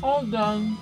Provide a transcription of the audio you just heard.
All done.